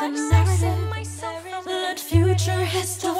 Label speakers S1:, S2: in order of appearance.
S1: the narrative. Let future history.